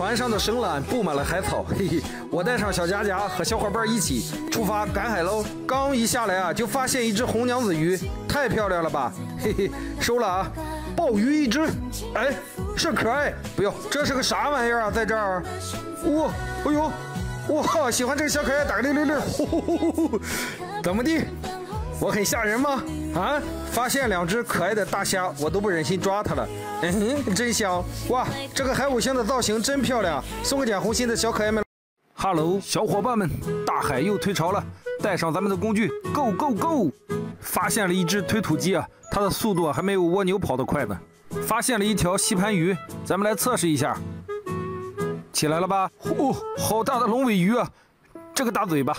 船上的绳缆布满了海草，嘿嘿，我带上小佳佳和小伙伴一起出发赶海喽。刚一下来啊，就发现一只红娘子鱼，太漂亮了吧，嘿嘿，收了啊。鲍鱼一只，哎，是可爱，不要，这是个啥玩意儿啊，在这儿，哇，哎呦，哇，喜欢这个小可爱，打个六六六，怎么地？我很吓人吗？啊，发现两只可爱的大虾，我都不忍心抓它了。嗯哼，真香！哇，这个海五星的造型真漂亮，送个点红心的小可爱们。Hello，小伙伴们，大海又退潮了，带上咱们的工具，Go Go Go！发现了一只推土机啊，它的速度还没有蜗牛跑得快呢。发现了一条吸盘鱼，咱们来测试一下。起来了吧？哦，好大的龙尾鱼啊！这个大嘴巴。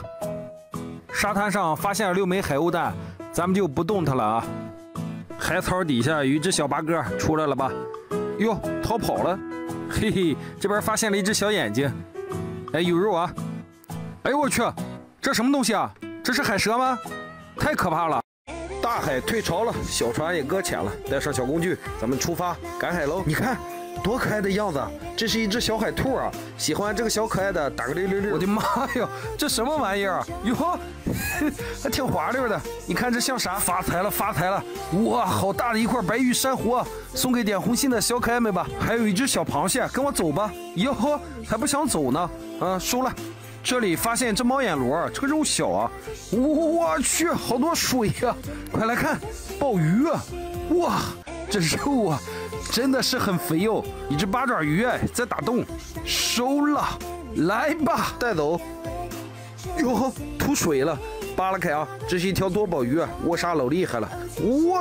沙滩上发现了六枚海鸥蛋，咱们就不动它了啊。海草底下有一只小八哥出来了吧？哟，逃跑了。嘿嘿，这边发现了一只小眼睛。哎，有肉啊！哎呦我去，这什么东西啊？这是海蛇吗？太可怕了！大海退潮了，小船也搁浅了，带上小工具，咱们出发赶海喽！你看。多可爱的样子！这是一只小海兔啊！喜欢这个小可爱的，打个六六六！我的妈呀，这什么玩意儿？哟，还挺滑溜的。你看这像啥？发财了，发财了！哇，好大的一块白玉珊瑚啊！送给点红心的小可爱们吧。还有一只小螃蟹，跟我走吧。哟呵，还不想走呢？啊，收了。这里发现只猫眼螺，这个肉小啊！我去，好多水呀！快来看，鲍鱼啊！哇，这肉啊！真的是很肥哦，一只八爪鱼哎，在打洞，收了，来吧，带走。哟，吐水了，扒拉开啊，这是一条多宝鱼啊，卧沙老厉害了，哇。